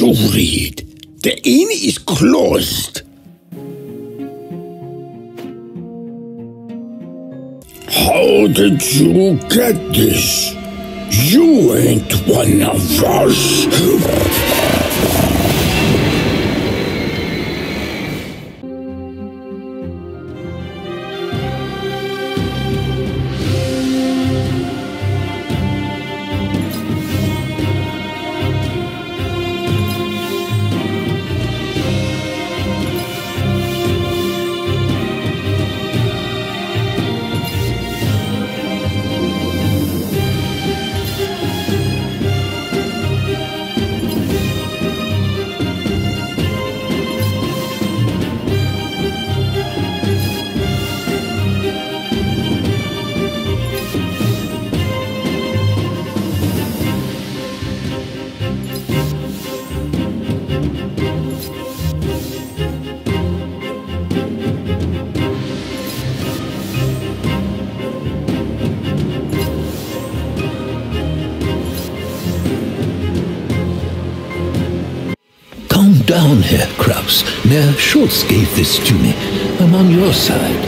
you read? The inn is closed. How did you get this? You ain't one of us. Calm down, Herr Kraus. Mayor Schultz gave this to me. I'm on your side.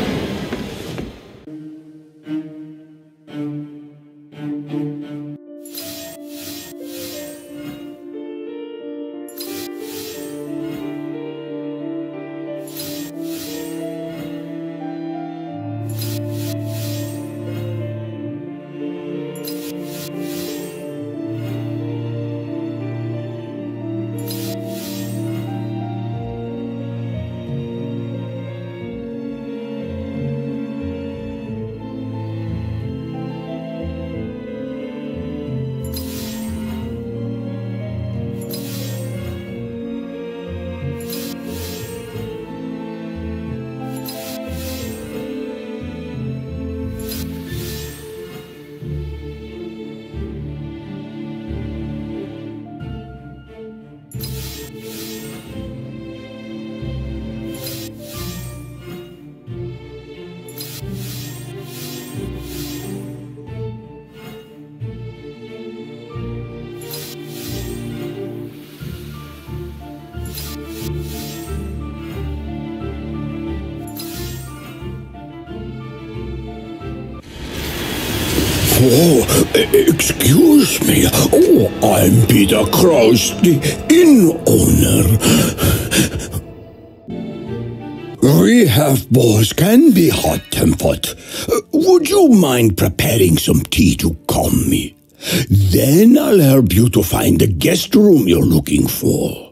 Oh, excuse me. Oh, I'm Peter Kraus, the inn owner. Rehab boys can be hot-tempered. Would you mind preparing some tea to calm me? Then I'll help you to find the guest room you're looking for.